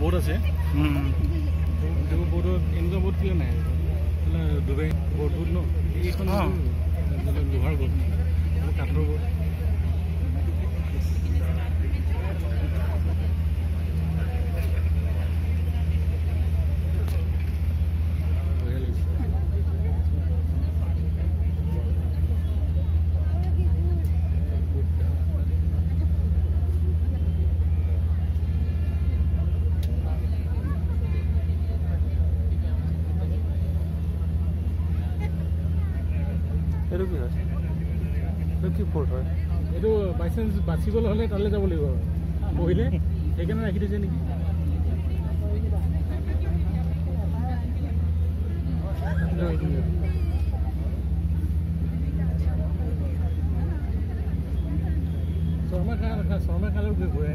Boat আছে। বোটত এনেকুৱা boat কেলৈ নাই? ডুবাই বোট বোট ন? এইখন। লোহাৰ বোট আৰু কাঠৰ বোট এইটো কি হয়? এইটো কি ফৰ্ট হয়? এইটো বাইচান্স বাচিবলৈ হ'লে তালৈ যাব লাগিব। বহিলে? সেইকাৰণে ৰাখি থৈছে নেকি? শৰ্মা খা শৰ্মা খালেও ঘূৰি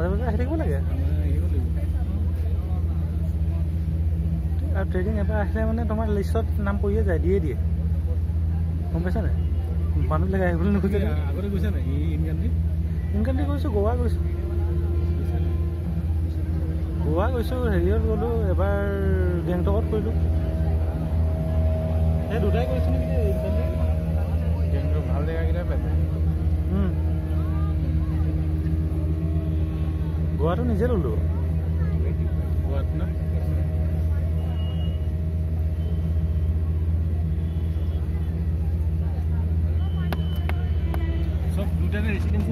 মাজে মাজে আহি থাকিব লাগে। আৰু ট্ৰেডিং এবাৰ আহিলে মানে তোমাৰ লিষ্টত নাম পৰিয়ে যায় দিয়ে দিয়ে। গম পাইছা নাই? মানুহবিলাকে আহিবলৈ নোখোজে আগতে গৈছা নাই? ইনকাণ্ট্ৰি গৈছোঁ গোৱা গৈছোঁ। গোৱা গৈছোঁ হেৰিয়ত গ'লোঁ এবাৰ গেংটকত কৰিলোঁ। এই দুটাই কৰিছোঁ নেকি গোয়ারও নিজের উল্লু না সব দুটারে রেসিডেন্সি